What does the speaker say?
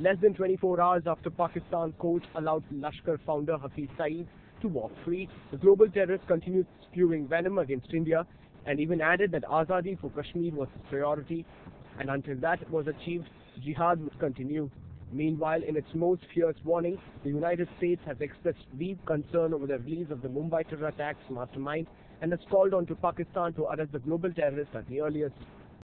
Less than 24 hours after Pakistan court allowed Lashkar founder Hafiz Saeed to walk free, the global terrorist continued spewing venom against India and even added that Azadi for Kashmir was his priority and until that was achieved, jihad would continue. Meanwhile, in its most fierce warning, the United States has expressed deep concern over the release of the Mumbai terror attacks mastermind and has called on to Pakistan to arrest the global terrorist at the earliest.